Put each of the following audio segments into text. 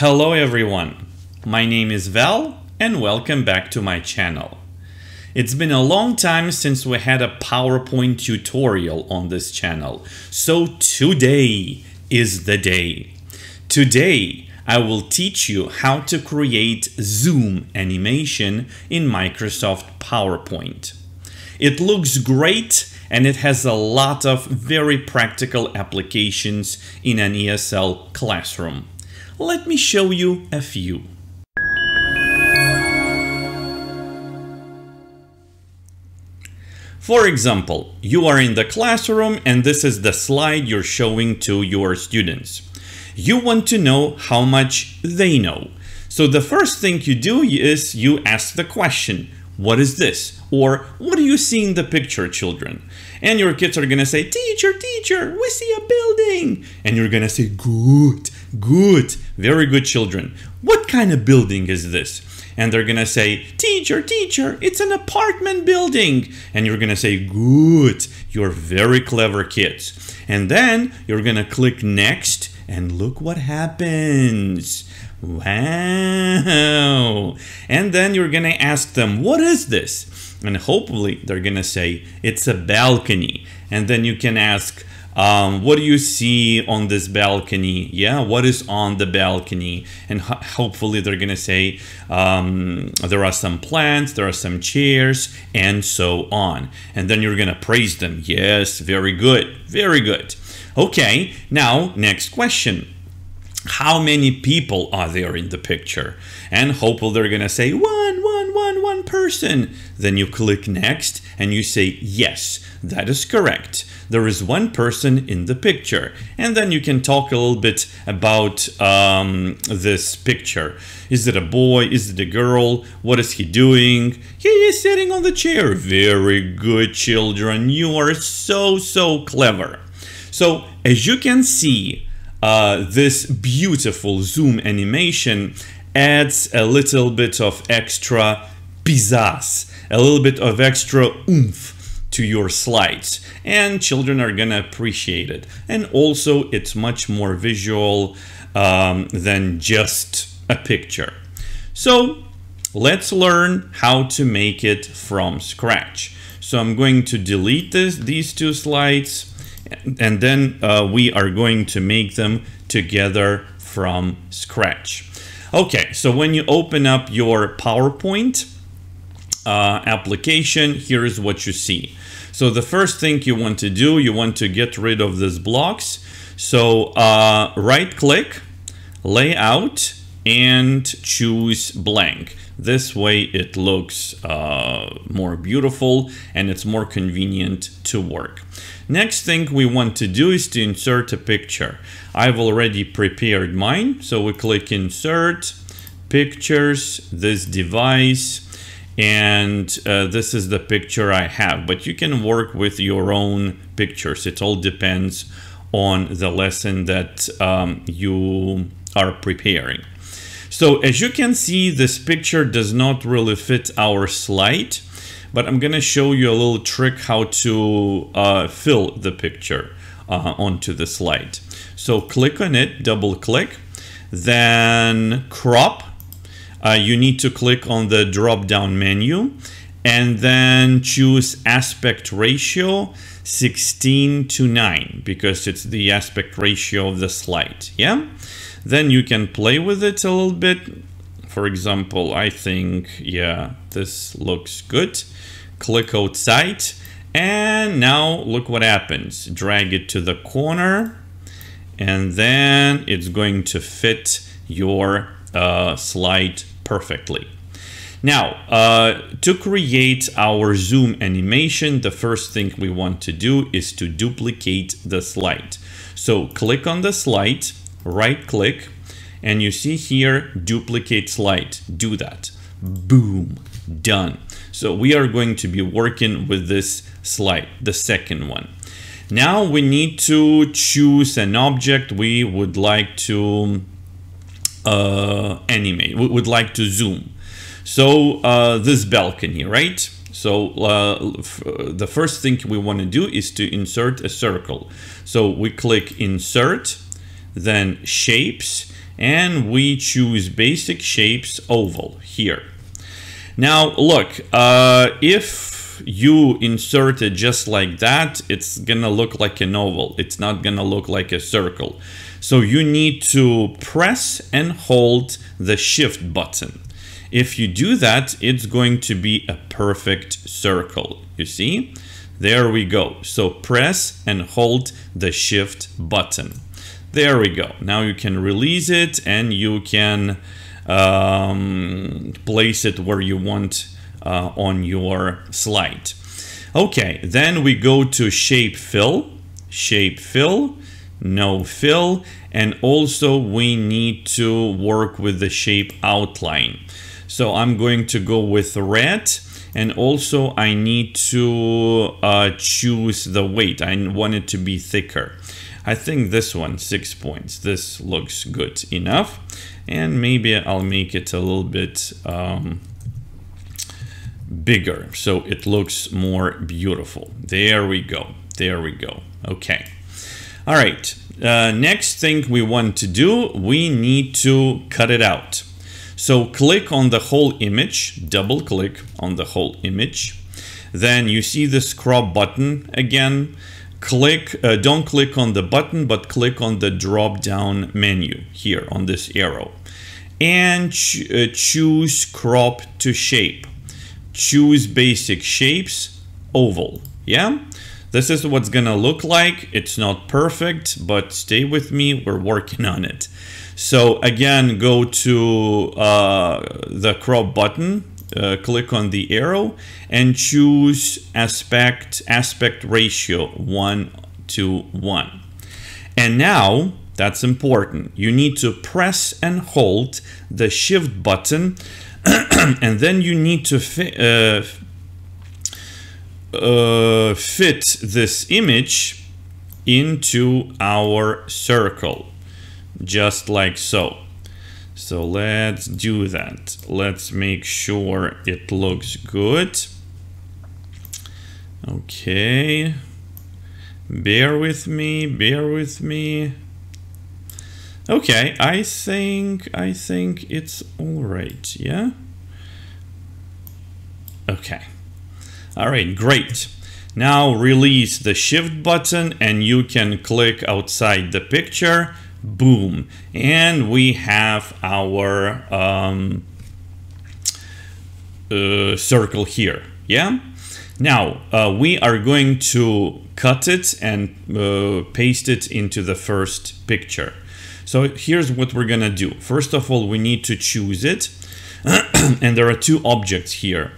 Hello everyone, my name is Val and welcome back to my channel. It's been a long time since we had a PowerPoint tutorial on this channel, so today is the day. Today I will teach you how to create zoom animation in Microsoft PowerPoint. It looks great and it has a lot of very practical applications in an ESL classroom. Let me show you a few. For example, you are in the classroom and this is the slide you're showing to your students. You want to know how much they know. So the first thing you do is you ask the question, what is this? Or what do you see in the picture, children? And your kids are gonna say, teacher, teacher, we see a building. And you're gonna say, good, good, very good children. What kind of building is this? And they're gonna say, teacher, teacher, it's an apartment building. And you're gonna say, good, you're very clever kids. And then you're gonna click next and look what happens. Wow. And then you're to ask them, what is this? And hopefully they're to say, it's a balcony. And then you can ask, um, what do you see on this balcony? Yeah, what is on the balcony? And ho hopefully they're to say, um, there are some plants, there are some chairs, and so on. And then you're to praise them. Yes, very good, very good. Okay, now next question how many people are there in the picture and hopefully they're gonna say one person. Then you click next and you say yes that is correct. There is one person in the picture. And then you can talk a little bit about um, this picture. Is it a boy? Is it a girl? What is he doing? He is sitting on the chair. Very good children. You are so so clever. So as you can see uh, this beautiful zoom animation adds a little bit of extra pizzazz, a little bit of extra oomph to your slides. And children are gonna appreciate it. And also it's much more visual um, than just a picture. So let's learn how to make it from scratch. So I'm going to delete this, these two slides and then uh, we are going to make them together from scratch. Okay, so when you open up your PowerPoint uh, application, here's what you see. So the first thing you want to do, you want to get rid of these blocks. So uh, right click, layout, and choose blank. This way it looks uh, more beautiful and it's more convenient to work. Next thing we want to do is to insert a picture. I've already prepared mine. So we click insert, pictures, this device, and uh, this is the picture I have. But you can work with your own pictures. It all depends on the lesson that um, you are preparing. So as you can see, this picture does not really fit our slide, but I'm gonna show you a little trick how to uh, fill the picture uh, onto the slide. So click on it, double click, then crop. Uh, you need to click on the drop down menu and then choose aspect ratio 16 to 9 because it's the aspect ratio of the slide yeah then you can play with it a little bit. For example, I think, yeah, this looks good. Click outside. And now look what happens. Drag it to the corner. And then it's going to fit your uh, slide perfectly. Now, uh, to create our zoom animation, the first thing we want to do is to duplicate the slide. So click on the slide right click and you see here duplicate slide. Do that. Boom. Done. So we are going to be working with this slide the second one. Now we need to choose an object we would like to uh, animate we would like to zoom. So uh, this balcony right? So uh, the first thing we want to do is to insert a circle. So we click insert then shapes and we choose basic shapes oval here. Now look, uh, if you insert it just like that, it's gonna look like an oval. It's not gonna look like a circle. So you need to press and hold the shift button. If you do that, it's going to be a perfect circle. You see? There we go. So press and hold the shift button. There we go. Now you can release it and you can um, place it where you want on your slide. Okay, then we go to shape fill, shape fill, no fill, and also we need to work with the shape outline. So I'm going to go with red and also I need to uh, choose the weight. I want it to be thicker. I think this one, six points. This looks good enough. And maybe I'll make it a little bit um, bigger so it looks more beautiful. There we go. There we go. Okay. All right. Uh, next thing we want to do, we need to cut it out. So click on the whole image, double click on the whole image. Then you see this crop button again click uh, don't click on the button but click on the drop down menu here on this arrow and ch uh, choose crop to shape choose basic shapes oval yeah? This is what's gonna look like. It's not perfect but stay with me. We're working on it. So again go to uh, the crop button uh, click on the arrow and choose aspect aspect ratio 1 to 1 and now that's important. You need to press and hold the shift button and then you need to fi uh, uh, fit this image into our circle just like so so let's do that. Let's make sure it looks good. Okay. Bear with me, bear with me. Okay, I think, I think it's all right, yeah? Okay. All right, great. Now release the shift button and you can click outside the picture boom and we have our um, uh, circle here yeah now uh, we are going to cut it and uh, paste it into the first picture so here's what we're gonna do. First of all we need to choose it. And there are two objects here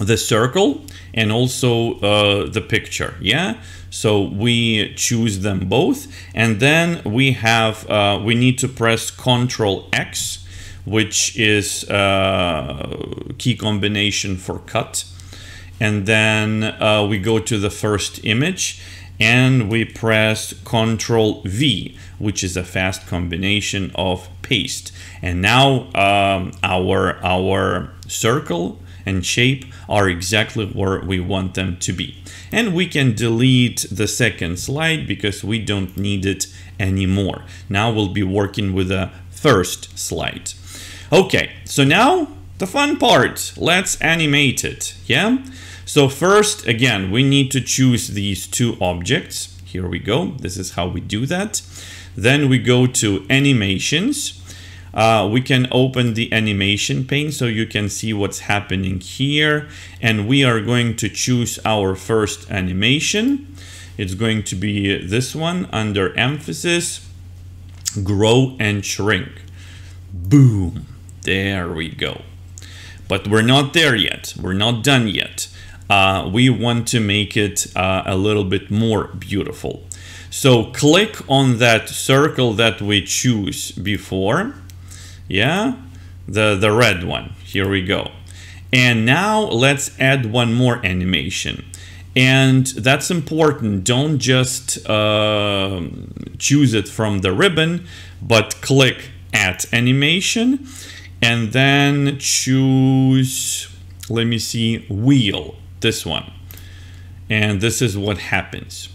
the circle and also uh, the picture yeah? So we choose them both. And then we have uh, we need to press Ctrl X which is uh, key combination for cut. And then uh, we go to the first image and we press Ctrl V which is a fast combination of paste and now um, our our circle and shape are exactly where we want them to be. And we can delete the second slide because we don't need it anymore. Now we'll be working with the first slide. Okay, so now the fun part. Let's animate it, yeah? So first, again, we need to choose these two objects. Here we go. This is how we do that. Then we go to animations uh, we can open the animation pane so you can see what's happening here. And we are going to choose our first animation. It's going to be this one under emphasis, grow and shrink. Boom, there we go. But we're not there yet. We're not done yet. Uh, we want to make it uh, a little bit more beautiful. So click on that circle that we choose before. Yeah? The the red one. Here we go. And now let's add one more animation. And that's important. Don't just uh, choose it from the ribbon but click add animation and then choose let me see wheel this one and this is what happens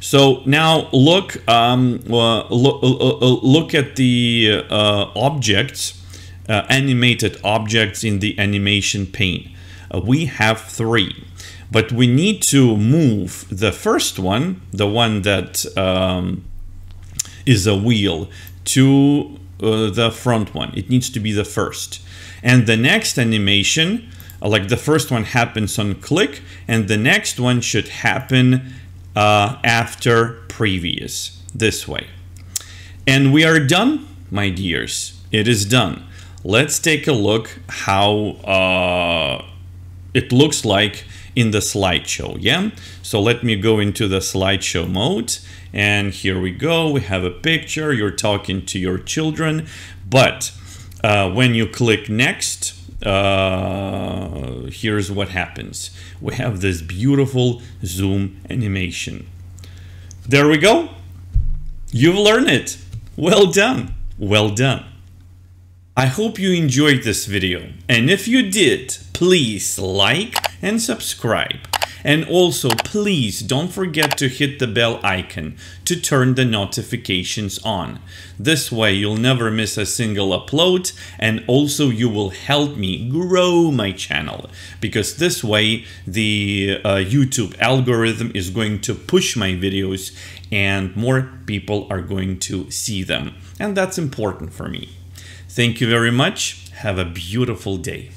So now look, um, uh, look, uh, uh, look at the uh, objects, uh, animated objects in the animation pane. Uh, we have three, but we need to move the first one, the one that um, is a wheel, to the front one. It needs to be the first. And the next animation, like the first one happens on click, and the next one should happen uh, after previous this way. And we are done, my dears. It is done. Let's take a look how uh, it looks like in the slideshow. Yeah. So let me go into the slideshow mode. And here we go. We have a picture. You're talking to your children. But uh, when you click next, uh, here's what happens. We have this beautiful zoom animation. There we go. You've learned it. Well done. Well done. I hope you enjoyed this video. And if you did, please like and subscribe. And also, please don't forget to hit the bell icon to turn the notifications on. This way, you'll never miss a single upload, and also you will help me grow my channel. Because this way, the uh, YouTube algorithm is going to push my videos and more people are going to see them. And that's important for me. Thank you very much. Have a beautiful day.